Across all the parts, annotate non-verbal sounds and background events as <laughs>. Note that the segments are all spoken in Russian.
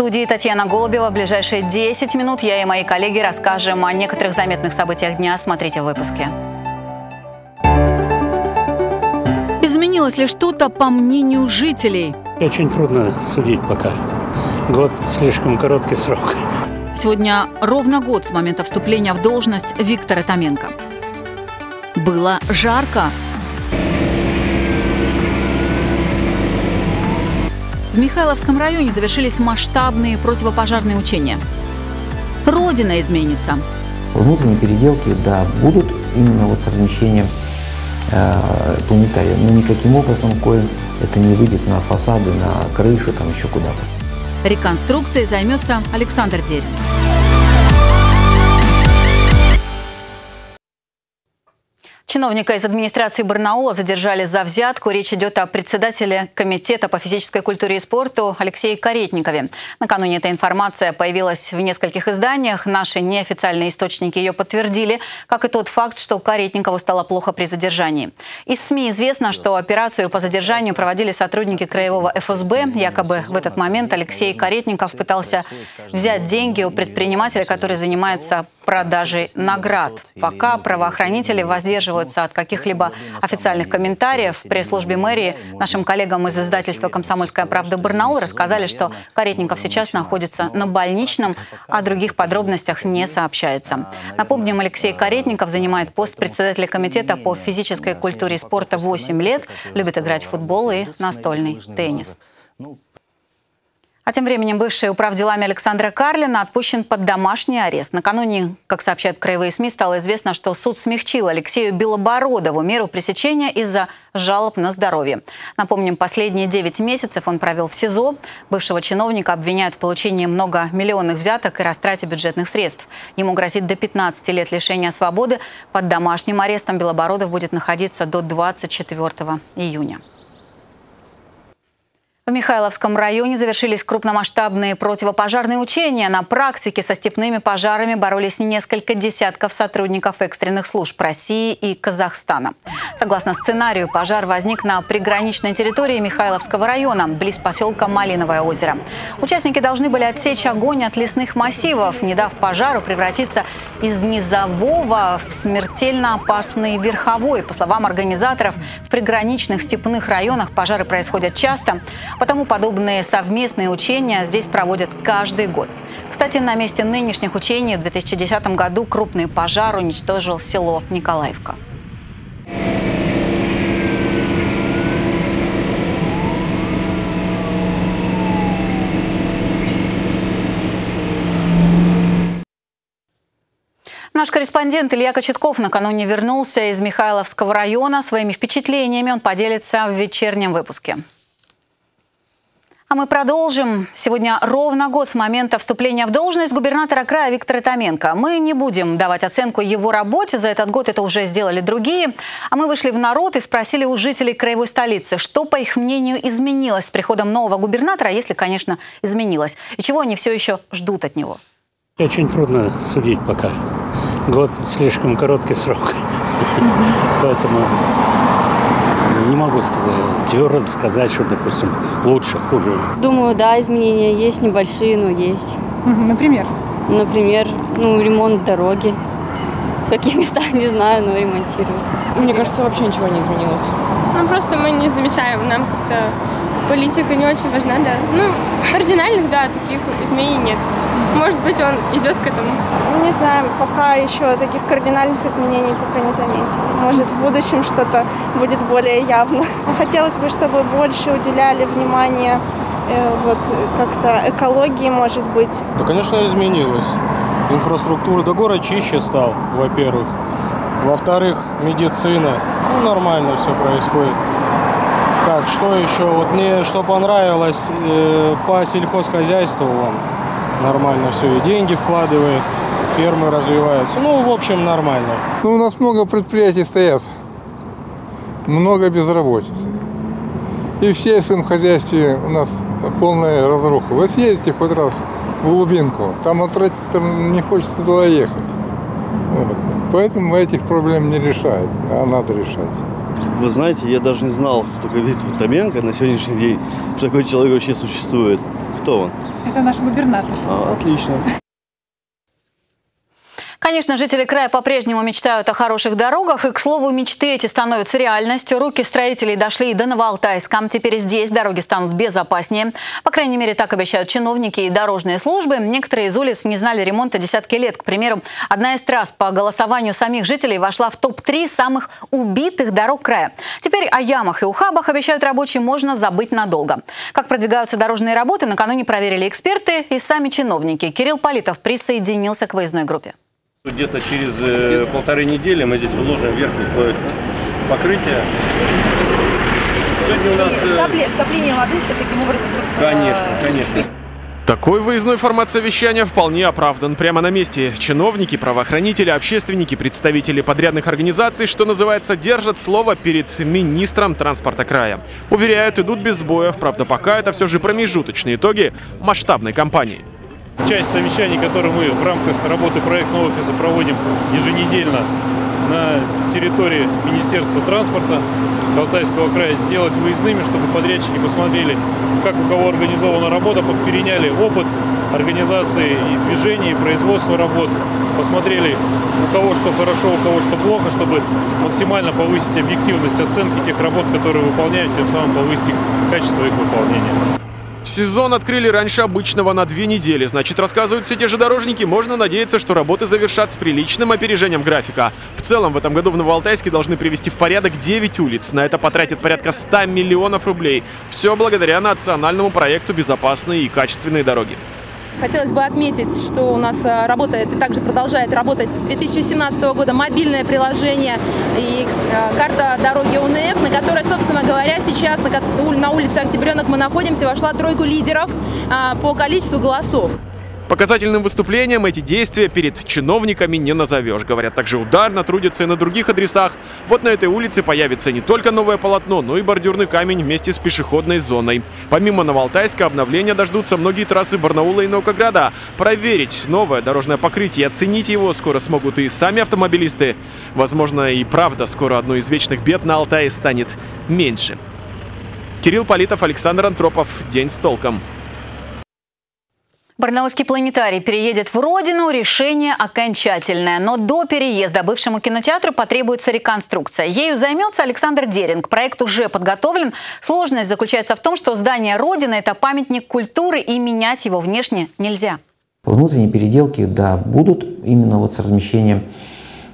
студии Татьяна Голубева. В ближайшие 10 минут я и мои коллеги расскажем о некоторых заметных событиях дня. Смотрите в выпуске. Изменилось ли что-то по мнению жителей? Очень трудно судить пока. Год слишком короткий срок. Сегодня ровно год с момента вступления в должность Виктора Томенко. Было жарко. В Михайловском районе завершились масштабные противопожарные учения. Родина изменится. Внутренние переделки, да, будут именно вот с размещением э, планетария, но никаким образом, коим это не выйдет на фасады, на крыши, там еще куда-то. Реконструкцией займется Александр Дерин. Чиновника из администрации Барнаула задержали за взятку. Речь идет о председателе Комитета по физической культуре и спорту Алексее Каретникове. Накануне эта информация появилась в нескольких изданиях. Наши неофициальные источники ее подтвердили, как и тот факт, что Каретникову стало плохо при задержании. Из СМИ известно, что операцию по задержанию проводили сотрудники Краевого ФСБ. Якобы в этот момент Алексей Каретников пытался взять деньги у предпринимателя, который занимается продажей наград. Пока правоохранители воздерживаются от каких-либо официальных комментариев, в пресс-службе мэрии нашим коллегам из издательства «Комсомольская правда» Барнаул рассказали, что Каретников сейчас находится на больничном, о других подробностях не сообщается. Напомним, Алексей Каретников занимает пост председателя комитета по физической культуре и спорта 8 лет, любит играть в футбол и настольный теннис. А тем временем бывший управ делами Александра Карлина отпущен под домашний арест. Накануне, как сообщают краевые СМИ, стало известно, что суд смягчил Алексею Белобородову меру пресечения из-за жалоб на здоровье. Напомним, последние 9 месяцев он провел в СИЗО. Бывшего чиновника обвиняют в получении многомиллионных взяток и растрате бюджетных средств. Ему грозит до 15 лет лишения свободы. Под домашним арестом Белобородов будет находиться до 24 июня. В Михайловском районе завершились крупномасштабные противопожарные учения. На практике со степными пожарами боролись несколько десятков сотрудников экстренных служб России и Казахстана. Согласно сценарию, пожар возник на приграничной территории Михайловского района, близ поселка Малиновое озеро. Участники должны были отсечь огонь от лесных массивов, не дав пожару превратиться из низового в смертельно опасный верховой. По словам организаторов, в приграничных степных районах пожары происходят часто. Потому подобные совместные учения здесь проводят каждый год. Кстати, на месте нынешних учений в 2010 году крупный пожар уничтожил село Николаевка. Наш корреспондент Илья Кочетков накануне вернулся из Михайловского района. Своими впечатлениями он поделится в вечернем выпуске. А мы продолжим. Сегодня ровно год с момента вступления в должность губернатора края Виктора Томенко. Мы не будем давать оценку его работе. За этот год это уже сделали другие. А мы вышли в народ и спросили у жителей краевой столицы, что, по их мнению, изменилось с приходом нового губернатора, если, конечно, изменилось, и чего они все еще ждут от него. Очень трудно судить пока. Год слишком короткий срок. Поэтому не могу твердо сказать, что, допустим, лучше, хуже. Думаю, да, изменения есть небольшие, но есть. Например? Например, ну, ремонт дороги. В каких местах, <laughs> не знаю, но ремонтируют. Мне кажется, вообще ничего не изменилось. Ну, просто мы не замечаем, нам как-то политика не очень важна, да. Ну, кардинальных, да, таких изменений нет. Может быть, он идет к этому. Не знаю, пока еще таких кардинальных изменений пока не заметили. Может, в будущем что-то будет более явно. <laughs> Хотелось бы, чтобы больше уделяли внимание э, вот как-то экологии, может быть. Да, конечно, изменилось. Инфраструктура, да город чище стал, во-первых. Во-вторых, медицина. Ну, нормально все происходит. Так, что еще? Вот мне что понравилось э, по сельхозхозяйству вам нормально все, и деньги вкладывает, фермы развиваются. Ну, в общем, нормально. Ну, у нас много предприятий стоят, много безработицы. И в сельском хозяйстве у нас полная разруха. Вы съездите хоть раз в глубинку, там, отрать, там не хочется туда ехать. Вот. Поэтому этих проблем не решает, а надо решать. Вы знаете, я даже не знал, кто такой Виктор Томенко на сегодняшний день, что такой человек вообще существует. Кто он? Это наш губернатор. А, отлично. Конечно, жители края по-прежнему мечтают о хороших дорогах, и, к слову, мечты эти становятся реальностью. Руки строителей дошли и до Новоалтайска. Теперь здесь дороги станут безопаснее. По крайней мере, так обещают чиновники и дорожные службы. Некоторые из улиц не знали ремонта десятки лет. К примеру, одна из трасс по голосованию самих жителей вошла в топ-3 самых убитых дорог края. Теперь о ямах и ухабах, обещают рабочие, можно забыть надолго. Как продвигаются дорожные работы, накануне проверили эксперты и сами чиновники. Кирилл Политов присоединился к выездной группе. Где-то через э, полторы недели мы здесь уложим верхний слой покрытия. Сегодня у нас... Э... Скопление воды таким образом, собственно... Конечно, конечно. Такой выездной формат совещания вполне оправдан прямо на месте. Чиновники, правоохранители, общественники, представители подрядных организаций, что называется, держат слово перед министром транспорта края. Уверяют, идут без сбоев, правда пока это все же промежуточные итоги масштабной кампании часть совещаний, которые мы в рамках работы проектного офиса проводим еженедельно на территории Министерства транспорта Алтайского края, сделать выездными, чтобы подрядчики посмотрели, как у кого организована работа, переняли опыт организации и движения, и производства работ, посмотрели, у кого что хорошо, у кого что плохо, чтобы максимально повысить объективность оценки тех работ, которые выполняют, тем самым повысить качество их выполнения. Сезон открыли раньше обычного на две недели. Значит, рассказывают все те же дорожники, можно надеяться, что работы завершат с приличным опережением графика. В целом, в этом году в Новоалтайске должны привести в порядок 9 улиц. На это потратят порядка 100 миллионов рублей. Все благодаря национальному проекту «Безопасные и качественные дороги». Хотелось бы отметить, что у нас э, работает и также продолжает работать с 2017 года мобильное приложение и э, карта дороги УНФ, на которой, собственно говоря, сейчас на улице Октябренок мы находимся, вошла тройку лидеров а, по количеству голосов. Показательным выступлением эти действия перед чиновниками не назовешь. Говорят, также ударно трудятся и на других адресах. Вот на этой улице появится не только новое полотно, но и бордюрный камень вместе с пешеходной зоной. Помимо Новоалтайска обновления дождутся многие трассы Барнаула и Наукограда. Проверить новое дорожное покрытие и оценить его скоро смогут и сами автомобилисты. Возможно, и правда скоро одной из вечных бед на Алтае станет меньше. Кирилл Политов, Александр Антропов. День с толком. Барнаульский планетарий переедет в родину, решение окончательное. Но до переезда бывшему кинотеатру потребуется реконструкция. Ею займется Александр Деринг. Проект уже подготовлен. Сложность заключается в том, что здание Родины – это памятник культуры, и менять его внешне нельзя. Внутренние переделки, да, будут именно вот с размещением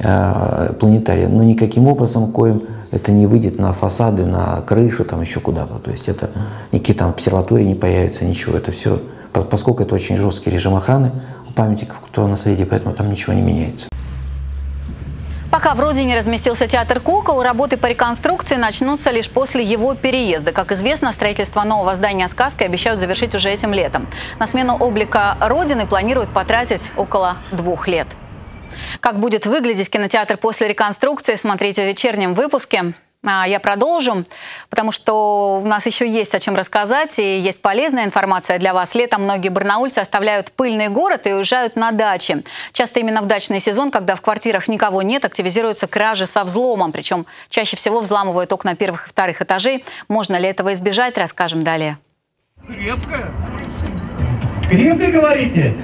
э, планетария, но никаким образом, коим это не выйдет на фасады, на крышу, там еще куда-то. То есть это никакие там обсерватории не появятся, ничего. Это все поскольку это очень жесткий режим охраны у памятников, которые на свете, поэтому там ничего не меняется. Пока в Родине разместился театр кукол, работы по реконструкции начнутся лишь после его переезда. Как известно, строительство нового здания сказки обещают завершить уже этим летом. На смену облика Родины планируют потратить около двух лет. Как будет выглядеть кинотеатр после реконструкции, смотрите в вечернем выпуске. А, я продолжу, потому что у нас еще есть о чем рассказать и есть полезная информация для вас. Летом многие барнаульцы оставляют пыльный город и уезжают на дачи. Часто именно в дачный сезон, когда в квартирах никого нет, активизируются кражи со взломом. Причем чаще всего взламывают окна первых и вторых этажей. Можно ли этого избежать, расскажем далее. Крепкая? Крепкая, говорите?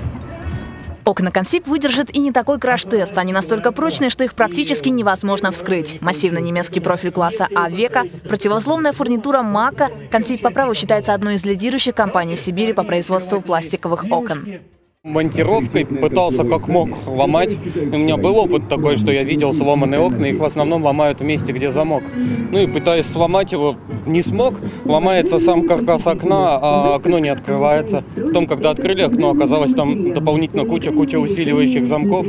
Окна Консип выдержат и не такой краш-тест. Они настолько прочные, что их практически невозможно вскрыть. Массивный немецкий профиль класса А века, противозломная фурнитура Мака. Консип по праву считается одной из лидирующих компаний Сибири по производству пластиковых окон монтировкой пытался как мог ломать. У меня был опыт такой, что я видел сломанные окна, их в основном ломают в месте, где замок. Ну и пытаясь сломать его, не смог. Ломается сам каркас окна, а окно не открывается. Потом, когда открыли окно, оказалось там дополнительно куча-куча усиливающих замков.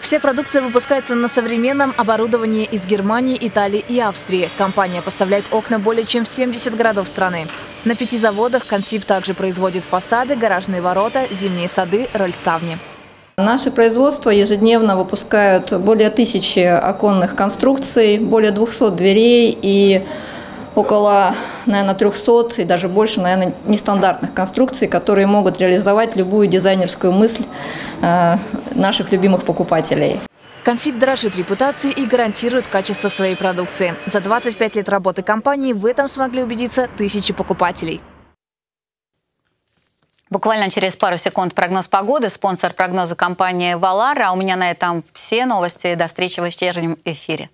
Вся продукция выпускается на современном оборудовании из Германии, Италии и Австрии. Компания поставляет окна более чем в 70 городов страны. На пяти заводах Консип также производит фасады, гаражные ворота, зимние сады, рольставни. Наше производство ежедневно выпускают более тысячи оконных конструкций, более 200 дверей и около, наверное, 300 и даже больше, наверное, нестандартных конструкций, которые могут реализовать любую дизайнерскую мысль э, наших любимых покупателей. Консип дорожит репутацией и гарантирует качество своей продукции. За 25 лет работы компании в этом смогли убедиться тысячи покупателей. Буквально через пару секунд прогноз погоды. Спонсор прогноза компания «Валара». А у меня на этом все новости. До встречи в вечернем эфире.